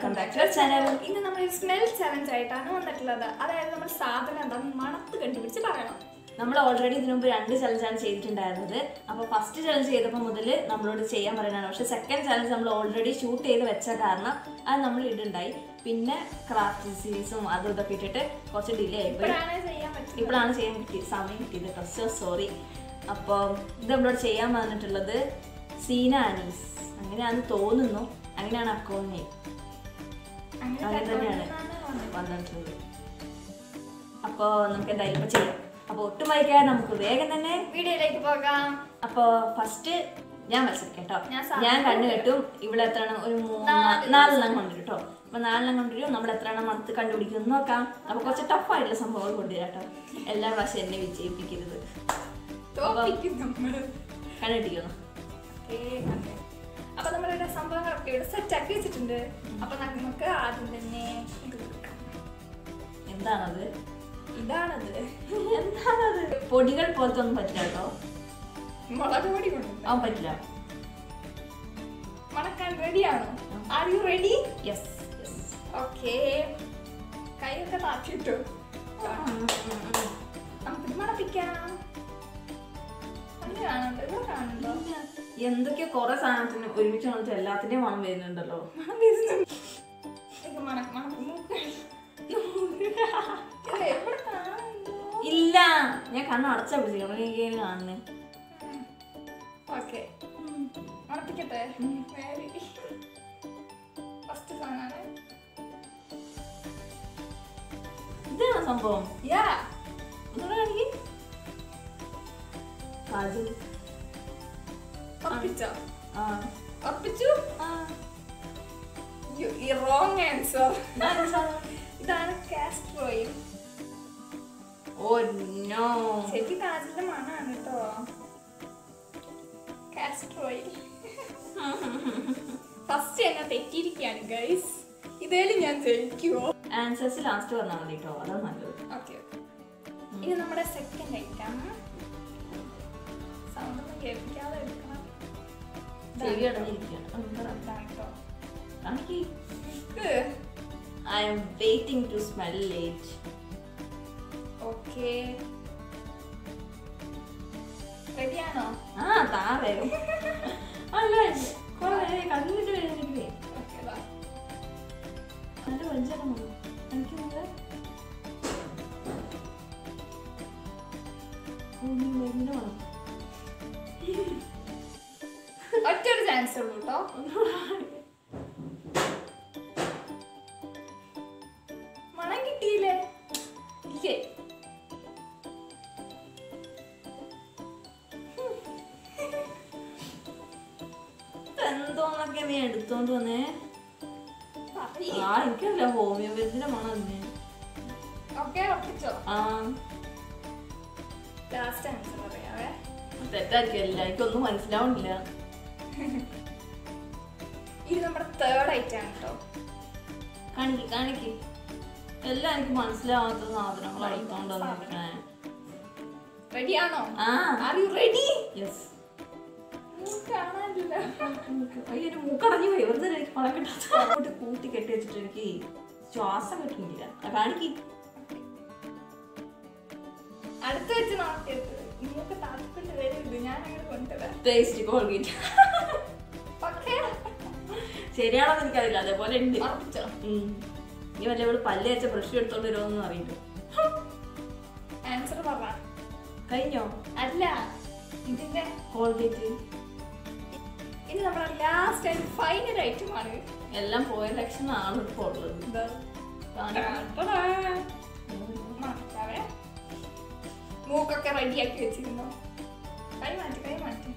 Welcome back to channel ഇന്ന് നമ്മൾ smell challenge ആയിട്ടാണ് വന്നിട്ടുള്ളത്. അതായത് നമ്മൾ സാധനം എന്താ മണത്ത് കണ്ടുപിടിച്ച് പറയണം. നമ്മൾ ഓൾറെഡി ഇതിനു മുമ്പ് രണ്ട് ചലഞ്ചാണ് ചെയ്തിട്ടുണ്ടായിരുന്നത്. അപ്പോൾ ഫസ്റ്റ് ചലഞ്ച് ചെയ്തപ്പോൾ മുതൽ നമ്മളോട് ചെയ്യാൻ പറയുന്നതാണ്. പക്ഷേ സെക്കൻഡ് ചലഞ്ച് നമ്മൾ ഓൾറെഡി ഷൂട്ട് ചെയ്ത് വെച്ച കാരണം അത് നമ്മൾ ഇടുണ്ടായി. പിന്നെ ക്രാഫ്റ്റ് സീരീസും അതും ഇതൊക്കെ ഇട്ടിട്ട് കുറച്ച് ഡിലേ ആയി ഇപ്പോഴാണ് ചെയ്യാൻ കിട്ടി സമയം കിട്ടിയത് ഫസ്റ്റ് സോറി അപ്പോൾ ഇത് നമ്മളോട് ചെയ്യാൻ വന്നിട്ടുള്ളത് സീന അനീസ് അങ്ങനെയാണെന്ന് തോന്നുന്നു. അങ്ങനെയാണ് അക്കൗണ്ട് നെയിം അങ്ങനെ തന്നെയാണ് വന്നിട്ടുള്ളത്. അപ്പോൾ നമുക്ക് എന്തായാലും ഇപ്പോൾ ചെയ്യാം. അപ്പോൾ ഒട്ടും വൈകാതെ നമുക്ക് വേഗം തന്നെ വീഡിയോയിലേക്ക് പോകാം. അപ്പൊ ഫസ്റ്റ് ഞാൻ മത്സരിക്കാം കേട്ടോ ഞാൻ കണ്ണു കെട്ടും ഇവിടെ എത്ര എണ്ണം ഒരു നാലെണ്ണം കൊണ്ടുവരും കേട്ടോ അപ്പൊ നാലെണ്ണം കൊണ്ടുവരും നമ്മൾ എത്ര എണ്ണം മണത്ത് കണ്ടുപിടിക്കും നോക്കാം. അപ്പൊ കുറച്ച് ടഫായിട്ടുള്ള സംഭവങ്ങൾ കൊണ്ടുവരാം കേട്ടോ എല്ലാ പ്രാവശ്യം എന്നെ വിജയിപ്പിക്കരുത്. തോപ്പിക്കും നമ്മൾ ഇവിടെ സെറ്റ് ആക്കി വെച്ചിട്ടുണ്ട്. അപ്പൊ നമുക്ക് ആദ്യം തന്നെ എന്താണത്? ഇതാണത്. എന്താണത്? പൊടികൾ പോലത്തെ ഒന്നും പറ്റില്ല കേട്ടോ. മുളക് പൊടി ആ അവൻ പറ്റില്ല. മണക്കാൻ റെഡിയാണോ are you ready yes okay കൈയൊക്കെ താത്തിട്ടു നമുക്ക് മണപ്പിക്കാം. എന്തൊക്കെയോ? കുറെ സാധനത്തിന് ഒരുമിച്ച് വന്നിട്ട് എല്ലാത്തിന്റെയും മണം വരുന്നുണ്ടല്ലോ. മണം വരുന്നുണ്ട് ഇല്ല. ഞാൻ കണ്ണ് അടച്ചാ പിടിച്ചിരിക്കണം എനിക്ക് ഇങ്ങനെ കാണുന്നേ. ഓക്കെ. മണപ്പിക്കട്ടെ ഫസ്റ്റ് സാധനമാണ് ഇതാണ് സംഭവം. യാ ഒന്നുകൂടെ കാണിക്ക്. കാജൽ ഉറപ്പിച്ചോ? ആ. ഉറപ്പിച്ചു? റോങ് ആൻസർ ഇതാണ് കാസ്റ്റർ ഓയിൽ ഓ നോ ശരിക്കും കാജിന്റെ മണാണ് കേട്ടോ ഓയിൽ ഫസ്റ്റ് എന്നെ തെറ്റിയിരിക്കുകയാണ് ഗൈസ് ഇതേലും ഞാൻ ജയിക്കുമോ ആൻസേഴ്സ് ലാസ്റ്റ് പറഞ്ഞാൽ മതി കേട്ടോ അതാണ് നല്ലത്. ഓക്കെ ഇനി നമ്മുടെ സെക്കൻഡ് ഐറ്റം സൗണ്ട് ഒന്നും കേൾപ്പിക്കാതെ എടുക്കണം. ചെവി അടഞ്ഞിരിക്കുകയാണ് I'm waiting to smell late okay റെഡിയാണോ ആ താ വരും. അല്ല കുറെ വരുന്നെങ്കിൽ ഓക്കെ നല്ല വലിച്ചേക്കണം ഒറ്റൊരു ചാൻസ് ഉള്ളൂ കേട്ടോ മണം കിട്ടിയില്ലേ ഇല്ലേ എന്തോന്നൊക്കെ നീ എടുത്തോണ്ട് വന്നേ. ആ എനിക്കല്ല ഹോമിയോപതിന്റെ മണം തന്നെ ഓക്കെ ഉറപ്പിച്ചോ? ആ. Last answer പറയാവേ. തെറ്റായിരിക്കും എനിക്കൊന്നും മനസ്സിലാവുന്നില്ല. ഇത് നമ്മുടെ തേർഡ് ഐറ്റം ആണ് കേട്ടോ കാണിക്ക് കാണിക്ക്. എല്ലാം എനിക്ക് മനസ്സിലാവാത്ത സാധനങ്ങൾ ആർ യു റെഡി യെസ് കാണാനില്ല അയ്യോ എന്റെ മൂക്കടഞ്ഞു പോയി വെറുതെ എനിക്ക് പണം കിട്ടാത്ത അങ്ങോട്ട് കൂട്ടി കെട്ടി വെച്ചിട്ട് എനിക്ക് ശ്വാസം കിട്ടുന്നില്ല. ആ, കാണിക്ക്. അടുത്ത് വെച്ച് താല്പര്യം ടേസ്റ്റ് കോൾഗേറ്റ് ശരിയാണെന്ന് എനിക്കറിയില്ല. അതേപോലെ ഉണ്ട്. ഇനി വല്ല ഇവിടെ പല്ല് വെച്ച ബ്രഷ് എടുത്തോണ്ട് വരുമോന്നും അറിയില്ല. ആൻസർ പറ. കഴിഞ്ഞോ? അല്ല. ഇതിന്റെ കോൾഗേറ്റ് ഇനി നമ്മുടെ ലാസ്റ്റ് ആൻഡ് ഫൈനൽ ഐറ്റം ആണ്. എല്ലാം പോയ ലക്ഷണമാണ് ഇപ്പോൾ ഉള്ളത്. മൂക്കൊക്കെ റെഡിയാക്കി വെച്ചിരുന്നു. കൈ മാറ്റി കൈ മാറ്റി.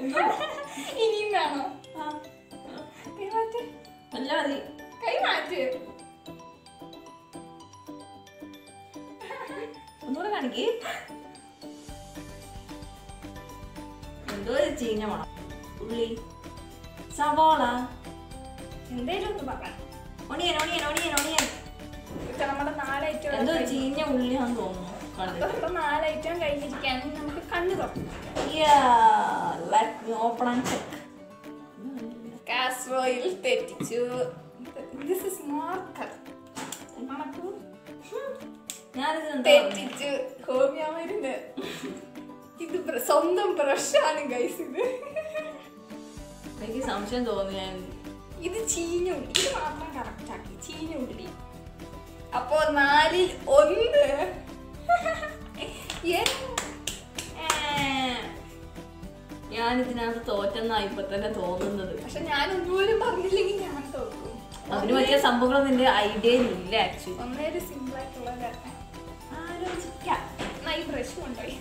എന്തോ? ഇനിയും വേണോ? കൈ മാറ്റി. അല്ല മതി. കൈ മാറ്റി. ഒന്നുകൂടെ കാണിക്ക്. എന്തോ ചീഞ്ഞ മണം. ഉള്ളി. സവാള. എന്തേലും ഒന്ന് പറയാം ഒണിയൻ ഒണിയൻ ഒണിയൻ ഒണിയൻ. ഇതൊക്കെ നമ്മുടെ നാല് ഐറ്റം എന്തോ ചീഞ്ഞ ഉള്ളിയാന്ന് തോന്നുന്നു. കണ്ടിട്ട് അപ്പൊ നാല് ഐറ്റം കഴിഞ്ഞിരിക്കുകയാണ് നമുക്ക് കണ്ണു തുറക്കാം. Check. കാസ്ട്രോയിൽ തെറ്റിച്ചു. ദിസ് ഇസ് മാർക്കർ മണക്കൂ ഞാനിത് എന്താ പറഞ്ഞേ? തെറ്റിച്ചു. ഹോമിയോ മരുന്ന് ഇത് സ്വന്തം ബ്രഷാണ് ഗൈസ് ഇത്. എനിക്ക് സംശയം തോന്നി ഞാൻ ഇത് ചീഞ്ഞു ഇത് മാത്രം കറക്റ്റാക്കി ആക്കി. ചീഞ്ഞു ഉള്ളി അപ്പോ നാലിൽ ഒന്ന്. ഞാനിതിനകത്ത് തോറ്റെന്നാ ഇപ്പൊ തന്നെ തോന്നുന്നത്. പക്ഷെ ഞാൻ ഒന്നുപോലും പറഞ്ഞില്ലെങ്കിൽ ഞാൻ തോക്കും. അതിന് പറ്റിയ സംഭവങ്ങൾ നിന്റെ ഐഡിയ ഇല്ല ആക്ച്വലി ഒന്നേര് സിമ്പിൾ ആയിട്ടുള്ള ആലോചിക്കാം. ഈ ബ്രഷ് കൊണ്ടുപോയി.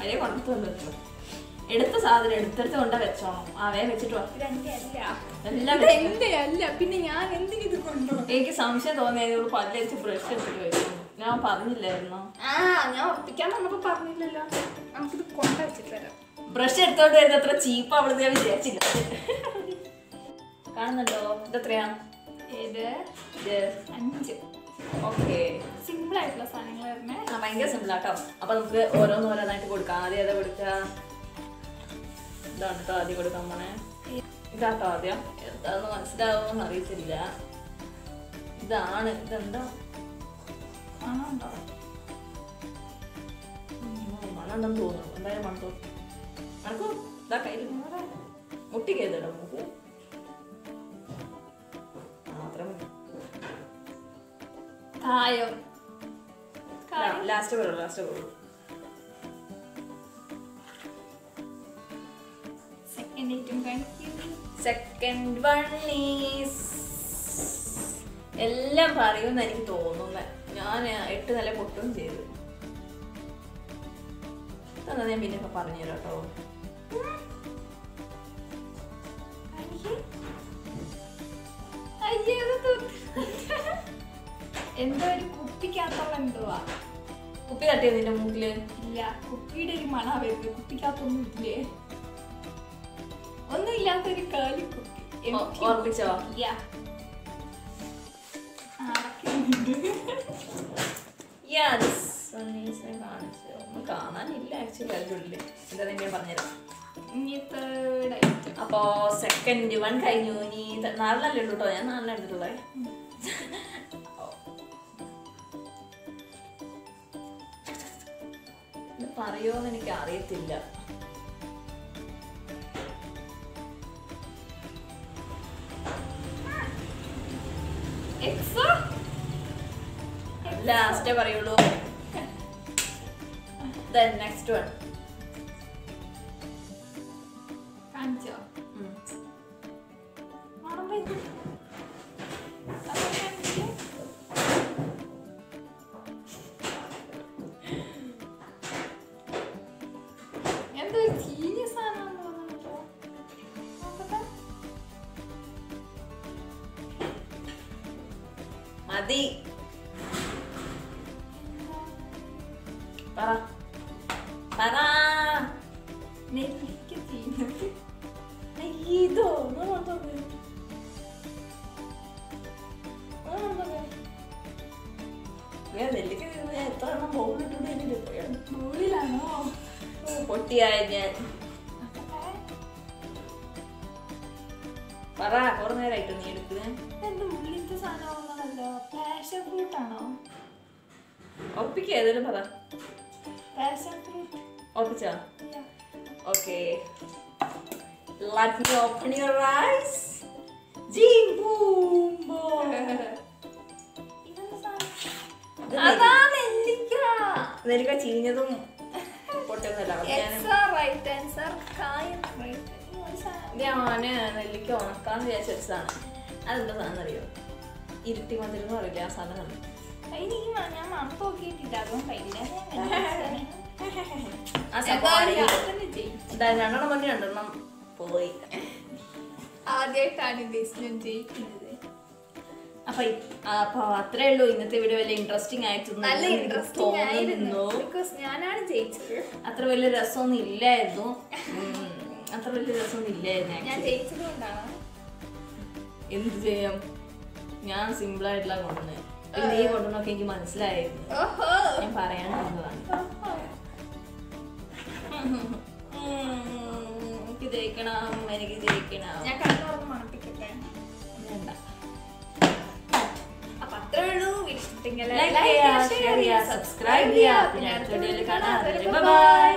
അതേ കൊണ്ടു വെച്ചു എടുത്ത സാധനം എടുത്തെടുത്ത് കൊണ്ട് വെച്ചോണം അവയെ വെച്ചിട്ട് പിന്നെ ഞാൻ എനിക്ക് സംശയം തോന്നിയത് പല്ലരിച്ച് ബ്രഷ് എടുത്തിട്ട് വെച്ചു. ഞാൻ പറഞ്ഞില്ലായിരുന്നോ? ആ ഞാൻ ഉറപ്പിക്കാൻ വന്നപ്പോ പറഞ്ഞില്ലല്ലോ. നമുക്കിത് കൊണ്ട വെച്ചിട്ട് ബ്രഷ് എടുത്തോണ്ട് വരുന്നത് അത്ര ചീപ്പ് അവൾ ഞാൻ വിചാരിച്ചില്ല. കാണുന്നുണ്ടോ? ഇതെത്രയാ? ഏത്? അഞ്ച്. ഓക്കെ. സിമ്പിൾ ആയിട്ടുള്ള സാധനങ്ങൾ ഭയങ്കര സിമ്പിൾ ആട്ടോ അപ്പൊ നമുക്ക് ഓരോന്നോരോന്നായിട്ട് കൊടുക്കാം. ആദ്യം ഏതാ കൊടുക്കുക? ഇതാണ് കേട്ടോ ആദ്യം കൊടുക്കാൻ പോണേ. ഇതാട്ടോ ആദ്യം. എന്താന്ന് മനസ്സിലാവുമെന്ന് അറിയത്തില്ല. ഇതാണ് ഇതെന്താ? ആണോ? ഉണ്ടോ മണുണ്ടെന്ന് തോന്നുന്നു. എന്തായാലും മണത്തോ? മണക്കോ ഇതാ കയ്യിൽ മുട്ടിക്ക് ചെയ്തിടാം നമുക്ക്. കായം. ലാസ്റ്റ് പറയുള്ളൂ ലാസ്റ്റ് പറയുള്ളൂ കാണിക്കും സെക്കൻഡ് വൺ ഈസ് എല്ലാം പറയുമെന്ന് എനിക്ക് തോന്നുന്നത് ഞാൻ എട്ട് നില പൊട്ടും ചെയ്തു. എന്നാ ഞാൻ പിന്നെ പറഞ്ഞു തരാം കേട്ടോ എന്തോ ഒരു കുപ്പിക്കകത്തുള്ള എന്തുവാ കുപ്പി തട്ടിയോ നിന്റെ മൂക്കിൽ? ഇല്ല കുപ്പിയുടെ ഒരു മണ വരുന്നത്. കുപ്പിക്കകത്തൊന്നും ഇല്ലേ? ഞാൻ കാണിച്ചു. ഓർമ്മിച്ചോ? കാണാനില്ല ആക്ച്വലി അതിന്റെ ഉള്ളിൽ. എന്താ ഞാൻ പറഞ്ഞുതരാം അപ്പോ സെക്കൻഡ് വൺ കഴിഞ്ഞു. ഇനി നാലിനല്ലേ ഉള്ളൂ കേട്ടോ ഞാൻ നാലിനെ എടുത്തിട്ടുള്ളത് പറയോന്ന് എനിക്ക് അറിയത്തില്ല ലാസ്റ്റേ പറയുള്ളൂ. ദെൻ നെക്സ്റ്റ് വൺ കാണിച്ചോ മണം പറ പറ നെല്ലിക്ക ചീഞ്ഞത്. ഇതോ നോക്കേ നെല്ലിക്ക തിന്ന് ഞാൻ എത്ര എണ്ണം പോകുന്നിട്ടുണ്ട് എനിക്ക് മുകളിലാണോ? പൊട്ടിയായ ഞാൻ. പറ കുറെ നേരമായിട്ട് നീ എടുക്കുന്നത് ഇതെന്ത് ഉള്ളിലത്തെ സാധനമാണെന്നല്ലോ പാഷൻ ഫ്രൂട്ട് ആണോ ഏതായാലും പറ ഉറപ്പിച്ചാ okay. Let me open your eyes. Jim boom boom. ഇത് അതാ നെല്ലിക്ക. നെല്ലിക്ക ചീഞ്ഞതും ഞാൻ നെല്ലിക്ക ഉണക്കാന്ന് വിചാരിച്ചതാണ് അതെന്താ സാധനം. അറിയോ ഇരുട്ടി മധുരം എന്ന് പറയില്ല ആ സാധനം ഞാൻ നോക്കിയിട്ടില്ല രണ്ടെണ്ണം മണി രണ്ടെണ്ണം പോയി ആദ്യമായിട്ടാണ് ജയിക്കുന്നത്. അപ്പൊ അപ്പൊ അത്രേ ഉള്ളൂ. ഇന്നത്തെ വീഡിയോ വലിയ ഇൻട്രസ്റ്റിംഗ് ആയിട്ട് നല്ല ഇൻട്രസ്റ്റിംഗ് ആയിരുന്നു. ഞാനാണ് ജയിച്ചത്. അത്ര വലിയ രസമൊന്നും ഇല്ലായിരുന്നു. അത്ര വലിയ രസമൊന്നും ഇല്ലായിരുന്നു ഞാൻ. ജയിച്ചത് കൊണ്ടാണ്? എന്ത് ചെയ്യാം? ഞാൻ സിമ്പിൾ ആയിട്ടുള്ള കൊണ്ടുവന്നത് പിന്നെ നീ കൊണ്ടുവന്നൊക്കെ എനിക്ക് മനസ്സിലായി ഞാൻ പറയാൻ വന്നതാണ്. എനിക്ക് ജയിക്കണം എനിക്ക് ജയിക്കണം. ഞാൻ കണ്ണോർന്ന് മണപ്പിക്കട്ടെ. വേണ്ട. അപ്പൊ അത്രേ ഉള്ളൂ. വീട്ടിൽ സബ്സ്ക്രൈബ് ചെയ്യാം പിന്നെ അടുത്ത വീഡിയോയിൽ കാണാം. ബൈ